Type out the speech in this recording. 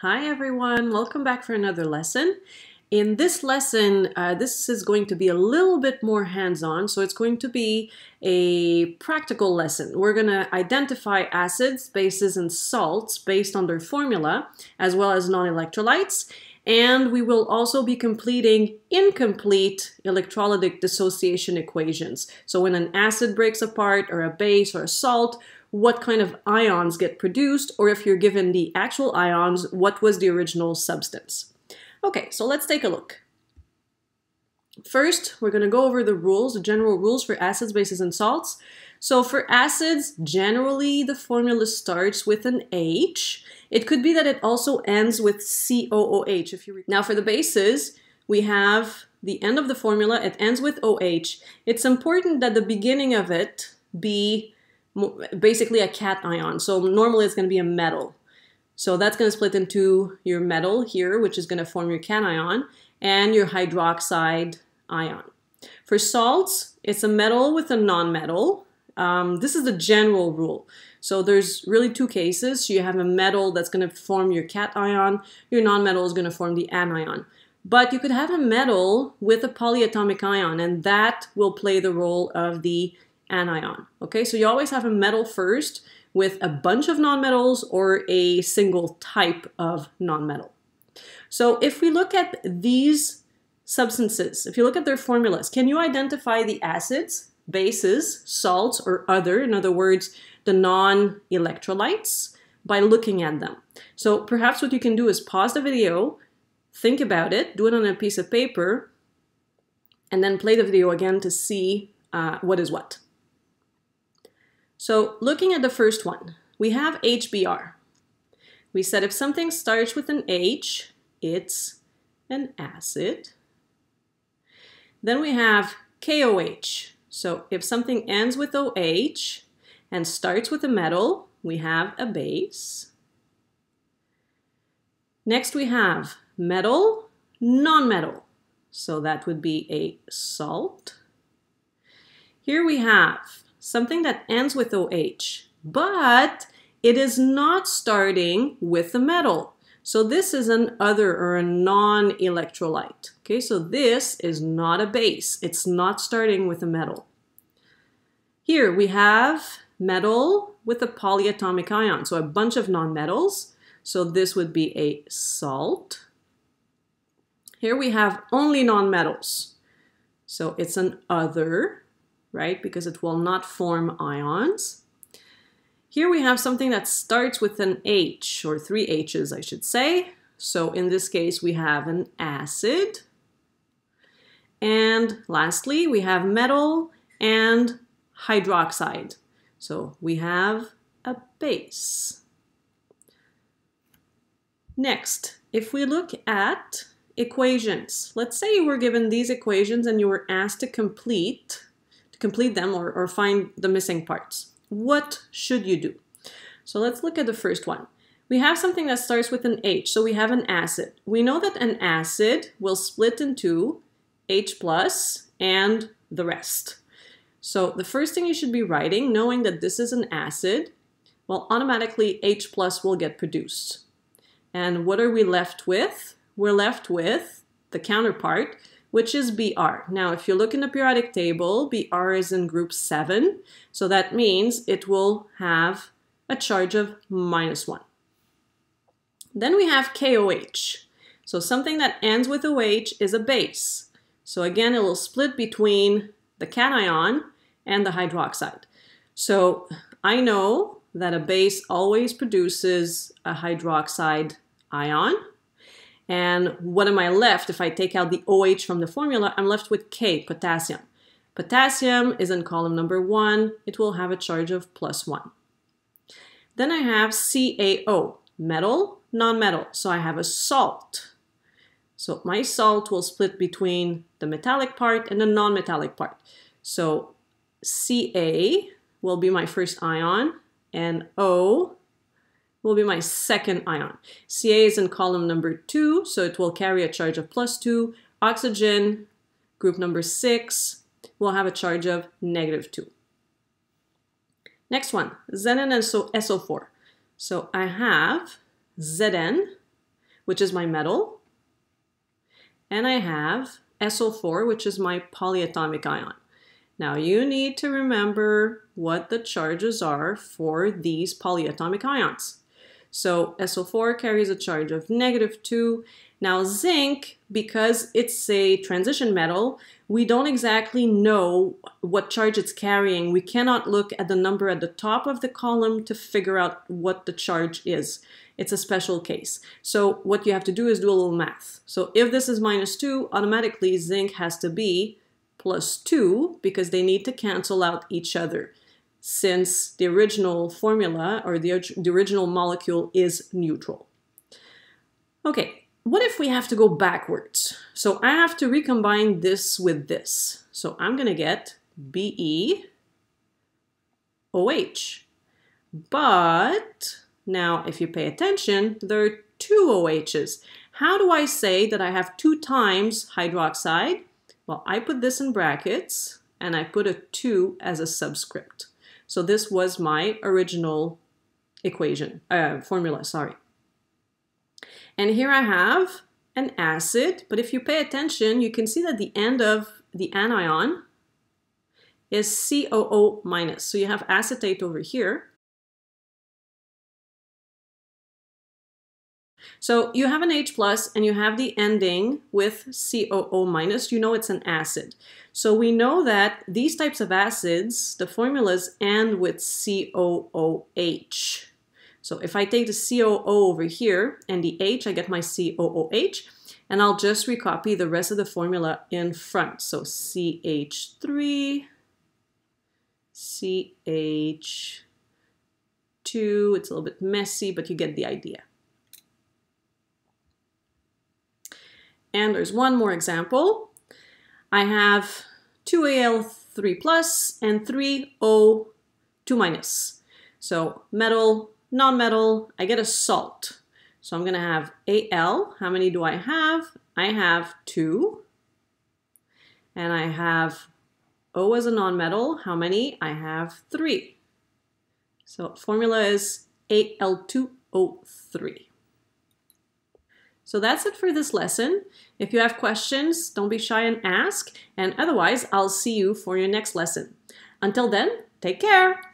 Hi everyone, welcome back for another lesson. In this lesson, uh, this is going to be a little bit more hands-on, so it's going to be a practical lesson. We're going to identify acids, bases, and salts based on their formula, as well as non-electrolytes, and we will also be completing incomplete electrolytic dissociation equations. So when an acid breaks apart, or a base, or a salt, what kind of ions get produced, or if you're given the actual ions, what was the original substance. Okay, so let's take a look. First, we're going to go over the rules, the general rules for acids, bases, and salts. So for acids, generally the formula starts with an H. It could be that it also ends with COOH. If you now for the bases, we have the end of the formula, it ends with OH. It's important that the beginning of it be basically a cation. So normally it's going to be a metal. So that's going to split into your metal here, which is going to form your cation, and your hydroxide ion. For salts, it's a metal with a nonmetal. Um, this is the general rule. So there's really two cases. You have a metal that's going to form your cation. Your nonmetal is going to form the anion. But you could have a metal with a polyatomic ion, and that will play the role of the anion. Okay, so you always have a metal first with a bunch of nonmetals or a single type of nonmetal. So if we look at these substances, if you look at their formulas, can you identify the acids, bases, salts, or other, in other words, the non-electrolytes, by looking at them? So perhaps what you can do is pause the video, think about it, do it on a piece of paper, and then play the video again to see uh, what is what. So looking at the first one, we have HBr. We said if something starts with an H, it's an acid. Then we have KOH. So if something ends with OH and starts with a metal, we have a base. Next we have metal, non-metal. So that would be a salt. Here we have something that ends with OH, but it is not starting with a metal. So this is an other or a non-electrolyte. Okay, so this is not a base. It's not starting with a metal. Here we have metal with a polyatomic ion, so a bunch of nonmetals. So this would be a salt. Here we have only nonmetals. So it's an other right? Because it will not form ions. Here we have something that starts with an H, or three H's, I should say. So in this case, we have an acid. And lastly, we have metal and hydroxide. So we have a base. Next, if we look at equations, let's say you were given these equations and you were asked to complete complete them or, or find the missing parts. What should you do? So let's look at the first one. We have something that starts with an H, so we have an acid. We know that an acid will split into H plus and the rest. So the first thing you should be writing, knowing that this is an acid, well, automatically H plus will get produced. And what are we left with? We're left with the counterpart, which is Br. Now, if you look in the periodic table, Br is in group 7, so that means it will have a charge of minus 1. Then we have KOH. So something that ends with OH is a base. So again, it will split between the cation and the hydroxide. So I know that a base always produces a hydroxide ion. And what am I left? If I take out the OH from the formula, I'm left with K, potassium. Potassium is in column number one. It will have a charge of plus one. Then I have CaO, metal, non-metal. So I have a salt. So my salt will split between the metallic part and the non-metallic part. So Ca will be my first ion, and O will be my second ion. Ca is in column number two, so it will carry a charge of plus two. Oxygen, group number six, will have a charge of negative two. Next one, Zn and SO4. So I have Zn which is my metal. And I have SO4, which is my polyatomic ion. Now you need to remember what the charges are for these polyatomic ions. So SO4 carries a charge of negative 2. Now zinc, because it's a transition metal, we don't exactly know what charge it's carrying. We cannot look at the number at the top of the column to figure out what the charge is. It's a special case. So what you have to do is do a little math. So if this is minus 2, automatically zinc has to be plus 2 because they need to cancel out each other since the original formula or the, the original molecule is neutral. Okay, what if we have to go backwards? So I have to recombine this with this. So I'm going to get BeOH. But now if you pay attention, there are two OHs. How do I say that I have two times hydroxide? Well, I put this in brackets and I put a 2 as a subscript. So this was my original equation, uh, formula, sorry. And here I have an acid, but if you pay attention, you can see that the end of the anion is COO minus. So you have acetate over here. So you have an H plus and you have the ending with COO minus, you know it's an acid. So we know that these types of acids, the formulas end with COOH. So if I take the COO over here and the H, I get my COOH, and I'll just recopy the rest of the formula in front. So CH3, CH2, it's a little bit messy, but you get the idea. And there's one more example. I have 2Al3 plus and 3O2 minus. So metal non-metal, I get a salt. So I'm going to have Al. How many do I have? I have two. And I have O as a non-metal. How many? I have three. So formula is Al2O3. So that's it for this lesson. If you have questions, don't be shy and ask. And otherwise, I'll see you for your next lesson. Until then, take care.